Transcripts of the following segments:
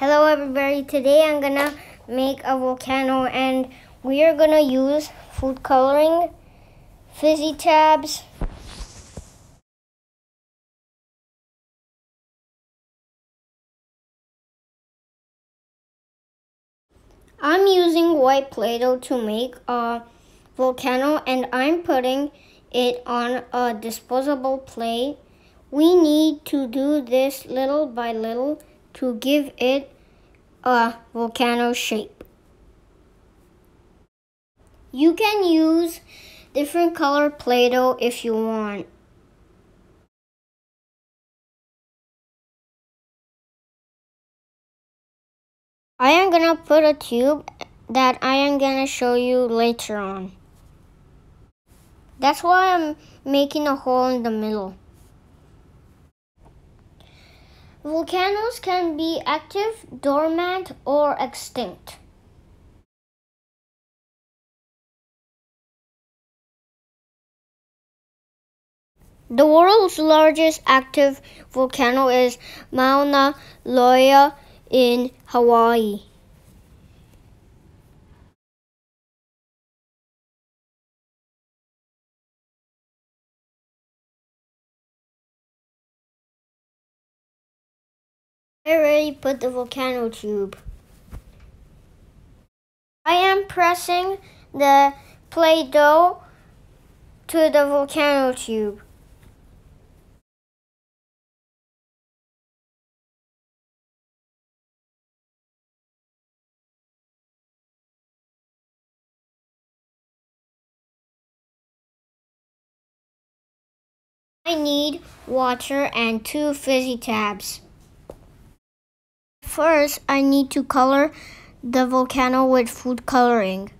Hello everybody, today I'm gonna make a volcano and we are gonna use food coloring, fizzy tabs, I'm using white Play-Doh to make a volcano and I'm putting it on a disposable plate. We need to do this little by little to give it a volcano shape. You can use different color Play-Doh if you want. I am gonna put a tube that I am gonna show you later on. That's why I'm making a hole in the middle. Volcanoes can be active, dormant, or extinct. The world's largest active volcano is Mauna Loa in Hawaii. I already put the volcano tube. I am pressing the Play-Doh to the volcano tube. I need water and two fizzy tabs. First, I need to color the volcano with food coloring.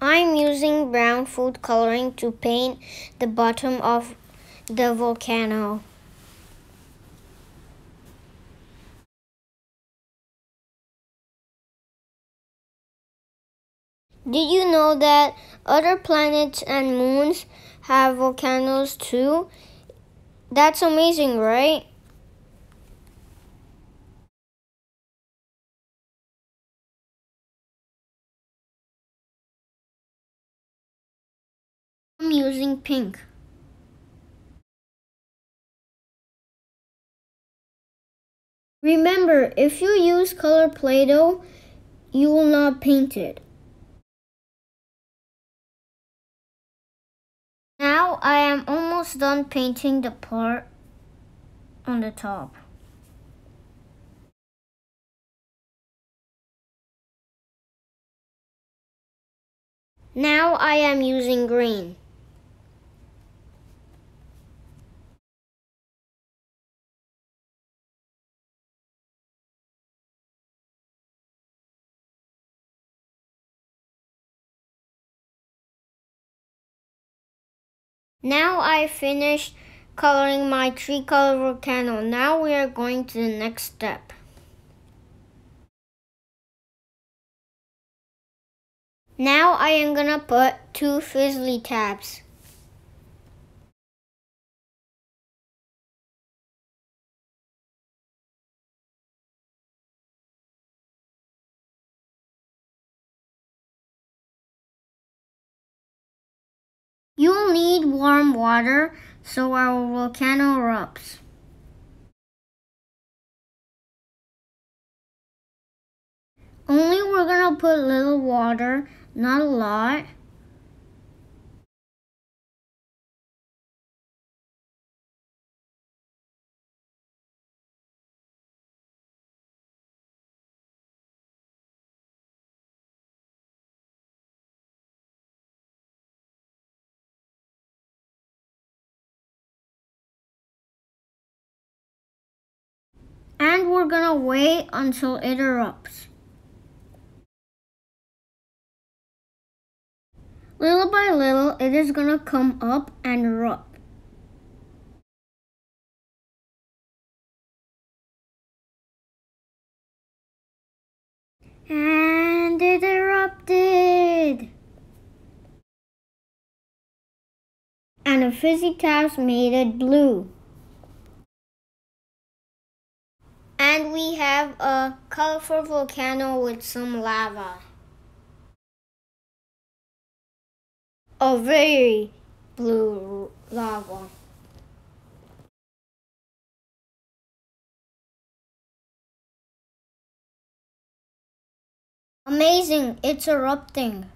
I'm using brown food coloring to paint the bottom of the volcano. Did you know that other planets and moons have volcanoes too? That's amazing, right? I'm using pink. Remember, if you use color Play-Doh, you will not paint it. Now I am almost done painting the part on the top. Now I am using green. Now I finished coloring my tree color volcano. Now we are going to the next step. Now I am gonna put two fizzy tabs. You'll need warm water so our volcano erupts. Only we're gonna put little water, not a lot. And we're gonna wait until it erupts. Little by little, it is gonna come up and erupt. And it erupted! And the fizzy tabs made it blue. Have a colorful volcano with some lava. A very blue lava. Amazing, it's erupting.